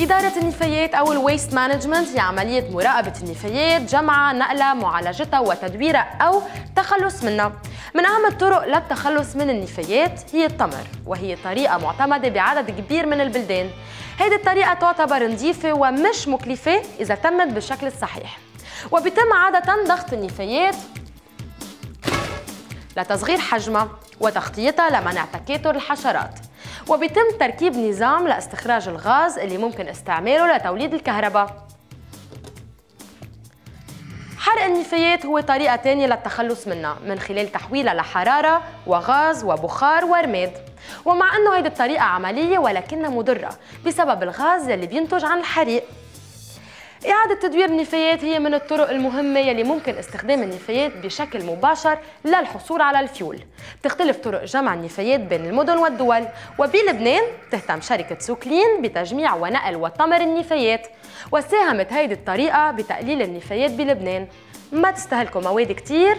إدارة النفايات أو ال waste management هي عملية مراقبة النفايات جمعها نقلها معالجتها وتدويرها أو تخلص منها. من أهم الطرق للتخلص من النفايات هي الطمر وهي طريقة معتمدة بعدد كبير من البلدان. هذه الطريقة تعتبر نظيفة ومش مكلفة إذا تمت بالشكل الصحيح. وبيتم عادة ضغط النفايات لتصغير حجمها وتغطيتها لمنع تكاثر الحشرات وبيتم تركيب نظام لاستخراج الغاز اللي ممكن استعماله لتوليد الكهرباء. حرق النفايات هو طريقة تانية للتخلص منها من خلال تحويلها لحرارة وغاز وبخار ورماد. ومع أنه هيدي الطريقة عملية ولكنها مضرة بسبب الغاز اللي بينتج عن الحريق. إعادة تدوير النفايات هي من الطرق المهمة يلي ممكن استخدام النفايات بشكل مباشر للحصول على الفيول. بتختلف طرق جمع النفايات بين المدن والدول وبلبنان تهتم شركة سوكلين بتجميع ونقل وطمر النفايات وساهمت هيدي الطريقة بتقليل النفايات بلبنان. ما تستهلكوا مواد كتير؟